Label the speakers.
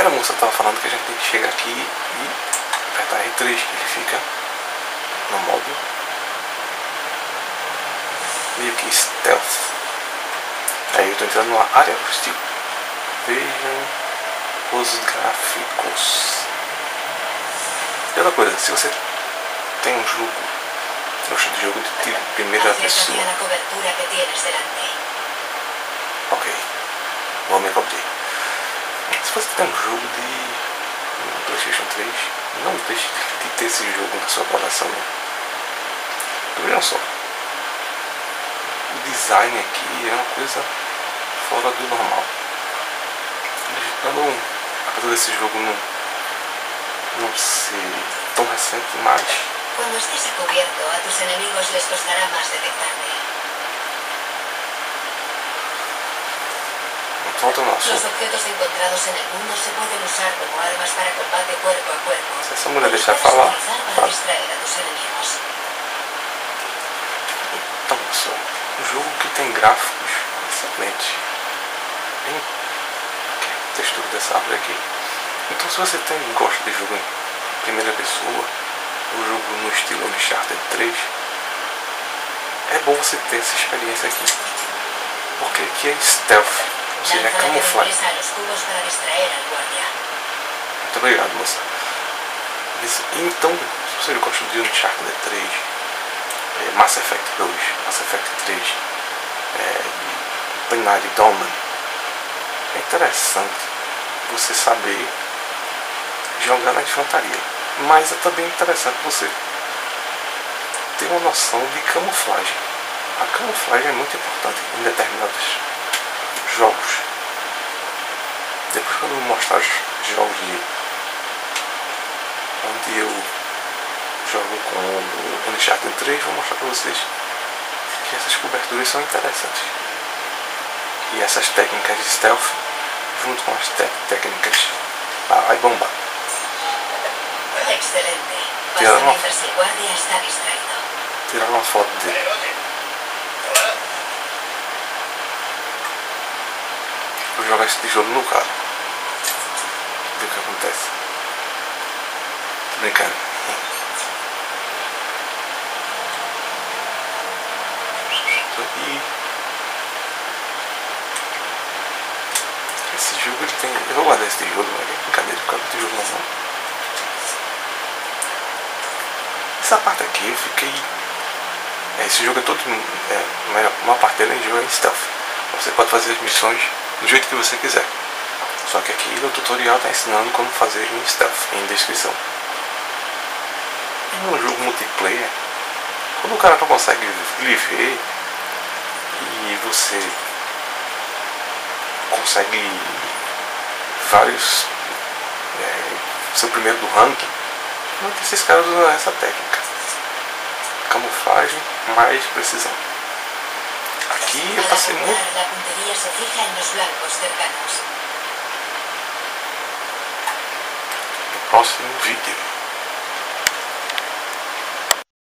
Speaker 1: Aí a moça tava falando que a gente tem que chegar aqui e apertar R3, que ele fica no modo meio que stealth. Aí eu tô entrando numa área hostil. Vejam os gráficos. E outra coisa, se você tem um jogo, gosta de jogo de tiro primeira pessoa. Ok, vou me acobrir. Se você tem um jogo de Playstation 3, não deixe de ter esse jogo na sua coleção. Vejam só. O design aqui é uma coisa fora do normal. Digitando, apesar desse jogo não, não ser tão recente, mas.
Speaker 2: A a tus enemigos les costará.
Speaker 1: Falta o nosso.
Speaker 2: Los objetos encontrados en el mundo se pueden usar como armas para combate cuerpo a cuerpo.
Speaker 1: Se essa mulher
Speaker 2: O los
Speaker 1: deixar
Speaker 2: puedes
Speaker 1: falar,
Speaker 2: utilizar para distraer a tus enemigos.
Speaker 1: Então, pessoal, um jogo que tem gráficos excelentes. Aqui, a textura dessa árvore aqui. Então, se você tem, gosta de jogo em primeira pessoa, ou jogo no estilo Uncharted 3, é bom você ter essa experiência aqui. Porque aqui é stealth, ou seja, é
Speaker 2: Lanza la
Speaker 1: camuflagem. Muito obrigado, moça. Mas, Então, se você gosta de Uncharted 3, é, Mass Effect 2, Mass Effect 3, é, Binary Domain, é interessante você saber jogar na infantaria. Mas é também interessante você ter uma noção de camuflagem. A camuflagem é muito importante em determinados jogos. Depois quando eu mostrar os jogos de onde eu jogo com o Uncharted 3, vou mostrar para vocês que essas coberturas são interessantes. E essas técnicas de stealth, junto com as técnicas ah, vai bombar.
Speaker 2: Excelente.
Speaker 1: Tira
Speaker 2: Pasa
Speaker 1: la-
Speaker 2: mientras el guardia está distraído.
Speaker 1: Tirar uma foto dele. Vou jogar esse tijolo no cara. Ver o que acontece. Tô brincando. E esse jogo ele tem. Eu vou guardar esse tijolo, mas é brincadeira, por causa do tijolo normal. Essa parte aqui eu fiquei. é, Esse jogo é todo. É, a maior- a maior parte dele é jogo em stealth. Você pode fazer as missões do jeito que você quiser. Só que aqui no tutorial está ensinando como fazer em stealth, em descrição. E num jogo multiplayer, quando o cara não consegue lhe ver e você consegue vários. É, seu primeiro do ranking, Normalmente esses caras usam essa técnica. Camuflagem mais precisão.
Speaker 2: Al
Speaker 1: passei muito.
Speaker 2: apuntar, la puntería se fija en los blancos cercanos.
Speaker 1: No próximo vídeo.